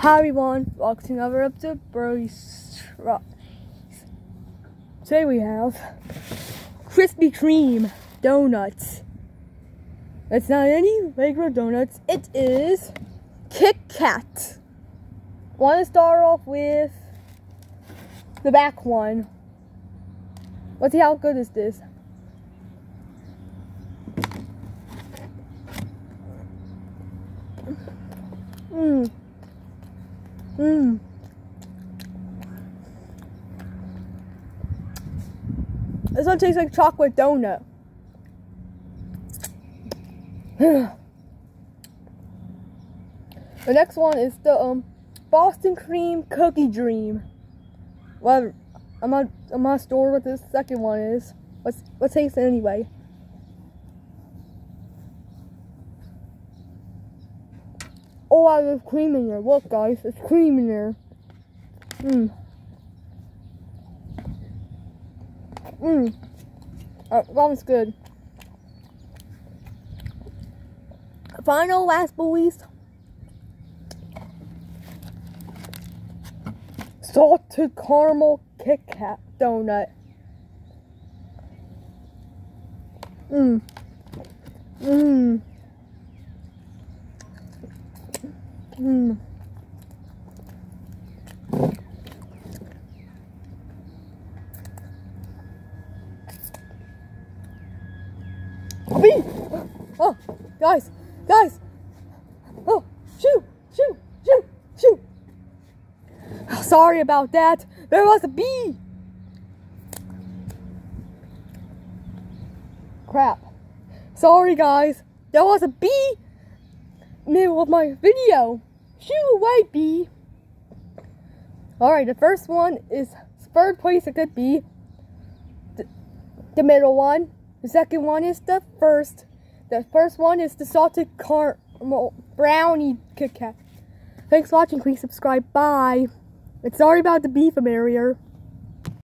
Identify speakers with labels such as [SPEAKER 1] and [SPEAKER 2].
[SPEAKER 1] Hi everyone, welcome to another episode of Brody's Today we have Krispy Kreme donuts. It's not any regular donuts, it is Kit Kat. Want to start off with the back one. Let's see how good is this. Mmm. Mmm. This one tastes like chocolate donut. the next one is the um Boston cream cookie dream. Well, I'm not I'm not sure what this second one is. Let's let's taste it anyway. Oh, I have cream in there. Look, guys, there's cream in there. Mmm. Mmm. Uh, that one's good. Final, last but least. Salted caramel Kit Kat donut. Mmm. Mmm. Bee! Oh, guys, guys! Oh, shoo, shoo, shoo, shoo! Oh, sorry about that. There was a bee. Crap. Sorry, guys. There was a bee middle of my video. Shoo away, bee. Alright, the first one is third place it could be. The, the middle one. The second one is the first. The first one is the salted caramel brownie Kit Kat. Thanks for watching. Please subscribe. Bye. It's sorry about the beef, Amerier.